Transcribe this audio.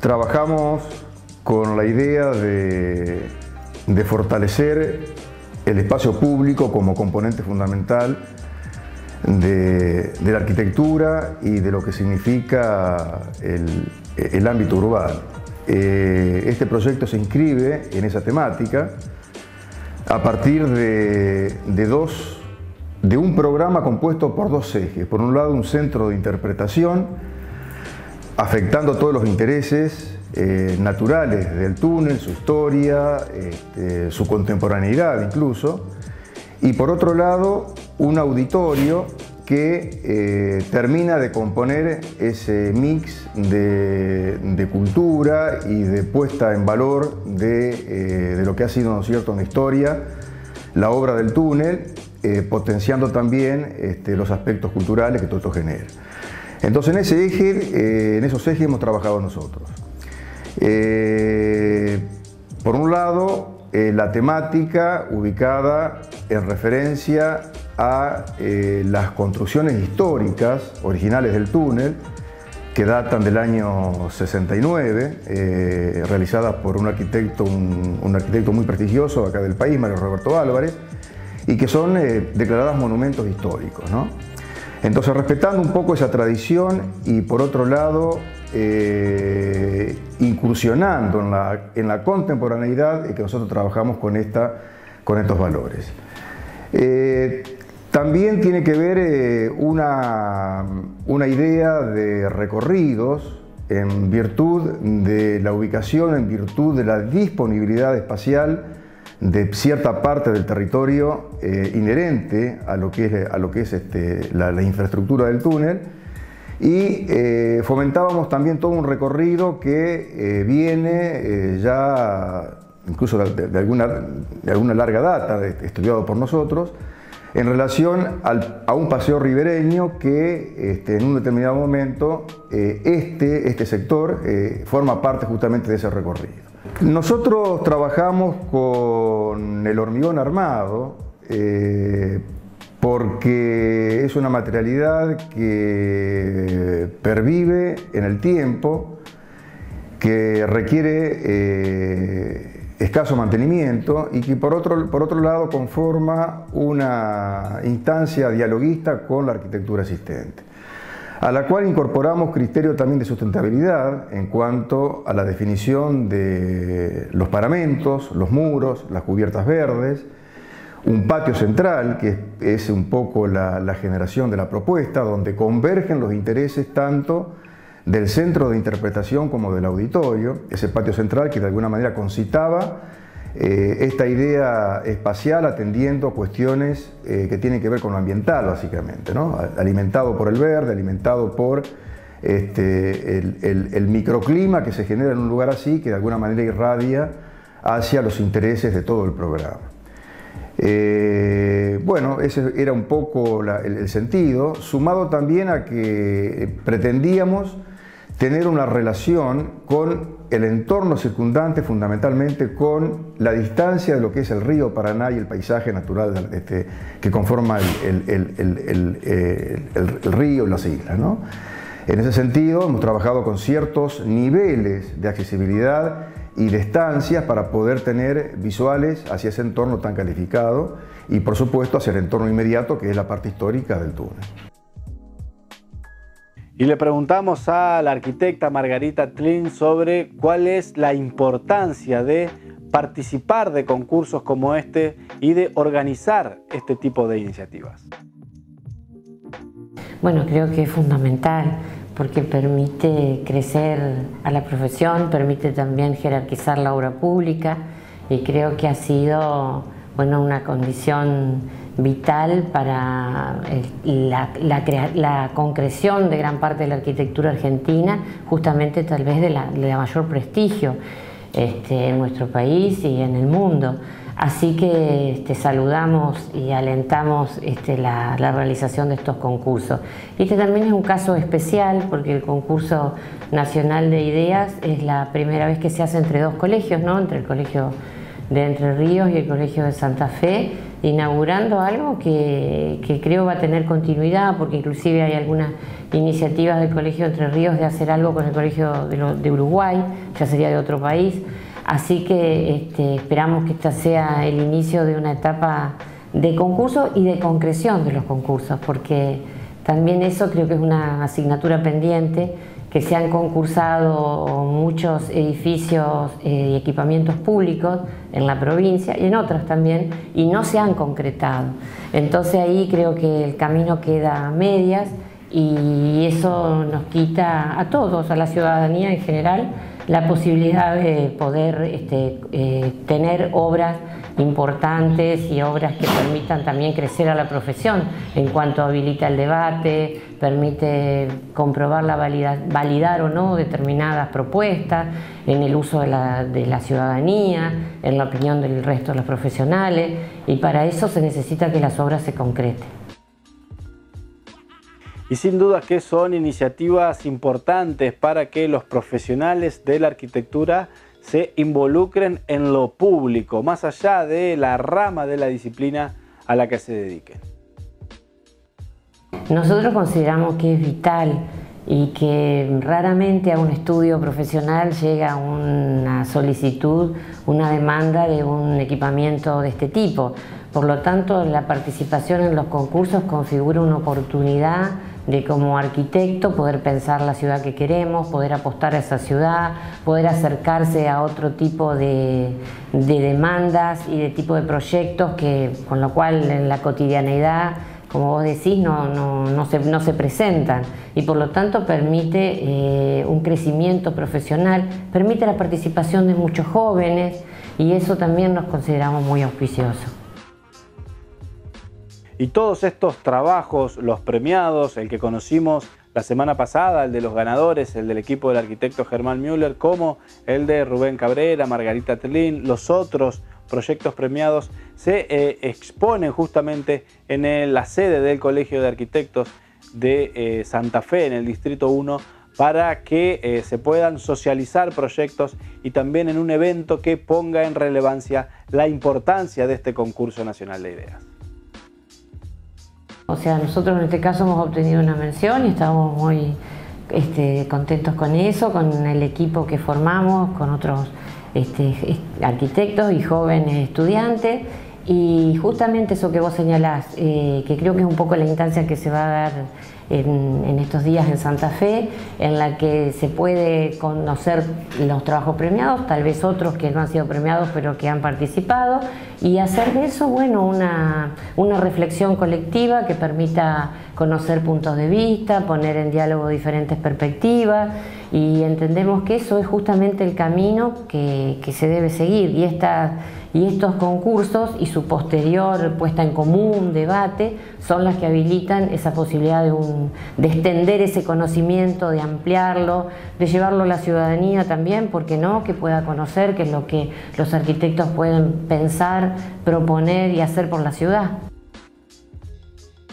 trabajamos con la idea de, fortalecer el espacio público como componente fundamental de, la arquitectura y de lo que significa el, ámbito urbano. Eh, este proyecto se inscribe en esa temática a partir de, dos, de un programa compuesto por dos ejes. Por un lado, un centro de interpretación afectando todos los intereses eh, naturales del túnel, su historia, este, su contemporaneidad incluso, y por otro lado un auditorio que eh, termina de componer ese mix de, cultura y de puesta en valor de, eh, lo que ha sido, ¿no cierto?, en historia, la obra del túnel, potenciando también este, los aspectos culturales que todo esto genera. Entonces en ese eje, en esos ejes hemos trabajado nosotros. Eh, por un lado, eh, la temática ubicada en referencia a eh, las construcciones históricas originales del túnel, que datan del año 69, realizadas por un arquitecto, un, arquitecto muy prestigioso acá del país, Mario Roberto Álvarez, y que son declaradas monumentos históricos. Entonces, respetando un poco esa tradición y por otro lado, eh, incursionando en la, contemporaneidad y que nosotros trabajamos con, esta, con estos valores. Eh, también tiene que ver eh, una, una idea de recorridos en virtud de la ubicación, en virtud de la disponibilidad espacial de cierta parte del territorio inherente a lo que es, a lo que es este, la infraestructura del túnel y eh, fomentábamos también todo un recorrido que eh, viene eh, ya incluso de, alguna, de, alguna, larga data, estudiado por nosotros, en relación a un paseo ribereño que este, en un determinado momento este, este sector forma parte justamente de ese recorrido. Nosotros trabajamos con el hormigón armado porque es una materialidad que pervive en el tiempo, que requiere eh, escaso mantenimiento y que por otro, por otro lado conforma una instancia dialoguista con la arquitectura existente, a la cual incorporamos criterios también de sustentabilidad en cuanto a la definición de los paramentos, los muros, las cubiertas verdes, un patio central, que es un poco la, generación de la propuesta, donde convergen los intereses tanto del centro de interpretación como del auditorio, ese patio central que de alguna manera concitaba eh, esta idea espacial atendiendo cuestiones eh, que tienen que ver con lo ambiental, básicamente, ¿no? alimentado por el verde, alimentado por este, el microclima que se genera en un lugar así, que de alguna manera irradia hacia los intereses de todo el programa. Eh, bueno, ese era un poco el, sentido, sumado también a que pretendíamos tener una relación con el entorno circundante, fundamentalmente con la distancia de lo que es el río Paraná y el paisaje natural este, que conforma el, río y las islas. En ese sentido, hemos trabajado con ciertos niveles de accesibilidad y de estancias para poder tener visuales hacia ese entorno tan calificado y por supuesto hacia el entorno inmediato que es la parte histórica del túnel. Y le preguntamos a la arquitecta Margarita Tlin sobre cuál es la importancia de participar de concursos como este y de organizar este tipo de iniciativas. Bueno, creo que es fundamental porque permite crecer a la profesión, permite también jerarquizar la obra pública y creo que ha sido bueno, una condición vital para la, concreción de gran parte de la arquitectura argentina, justamente tal vez de la, mayor prestigio este, en nuestro país y en el mundo. Así que este, saludamos y alentamos este, la, realización de estos concursos. Este también es un caso especial porque el concurso nacional de ideas es la primera vez que se hace entre dos colegios, ¿no? entre el Colegio de Entre Ríos y el Colegio de Santa Fe, inaugurando algo que, creo va a tener continuidad, porque inclusive hay algunas iniciativas del Colegio Entre Ríos de hacer algo con el Colegio de, Uruguay, ya sería de otro país, así que este, esperamos que esta sea el inicio de una etapa de concurso y de concreción de los concursos, porque también eso creo que es una asignatura pendiente que se han concursado muchos edificios eh, y equipamientos públicos en la provincia y en otras también, y no se han concretado. Entonces ahí creo que el camino queda a medias y eso nos quita a todos, a la ciudadanía en general, la posibilidad de poder este, eh, tener obras importantes y obras que permitan también crecer a la profesión en cuanto habilita el debate, permite comprobar la validar o no determinadas propuestas en el uso de la, de la ciudadanía, en la opinión del resto de los profesionales y para eso se necesita que las obras se concreten. Y sin duda que son iniciativas importantes para que los profesionales de la arquitectura se involucren en lo público, más allá de la rama de la disciplina a la que se dediquen. Nosotros consideramos que es vital y que raramente a un estudio profesional llega una solicitud, una demanda de un equipamiento de este tipo. Por lo tanto, la participación en los concursos configura una oportunidad de como arquitecto poder pensar la ciudad que queremos, poder apostar a esa ciudad, poder acercarse a otro tipo de, demandas y de tipo de proyectos que con lo cual en la cotidianeidad como vos decís, no, no, se, no se, presentan y por lo tanto permite eh, un crecimiento profesional, permite la participación de muchos jóvenes y eso también nos consideramos muy auspicioso. Y todos estos trabajos, los premiados, el que conocimos la semana pasada, el de los ganadores, el del equipo del arquitecto Germán Müller, como el de Rubén Cabrera, Margarita Telín, los otros proyectos premiados se eh, exponen justamente en la sede del Colegio de Arquitectos de eh, Santa Fe, en el Distrito 1, para que eh, se puedan socializar proyectos y también en un evento que ponga en relevancia la importancia de este concurso nacional de ideas. O sea, nosotros en este caso hemos obtenido una mención y estamos muy este, contentos con eso, con el equipo que formamos, con otros este, arquitectos y jóvenes estudiantes. Y justamente eso que vos señalás, eh, que creo que es un poco la instancia que se va a dar en, estos días en Santa Fe, en la que se puede conocer los trabajos premiados, tal vez otros que no han sido premiados pero que han participado, y hacer de eso bueno, una, una reflexión colectiva que permita conocer puntos de vista, poner en diálogo diferentes perspectivas y entendemos que eso es justamente el camino que, que se debe seguir y esta y estos concursos y su posterior puesta en común, debate, son las que habilitan esa posibilidad de, de extender ese conocimiento, de ampliarlo, de llevarlo a la ciudadanía también, porque no, que pueda conocer qué es lo que los arquitectos pueden pensar, proponer y hacer por la ciudad.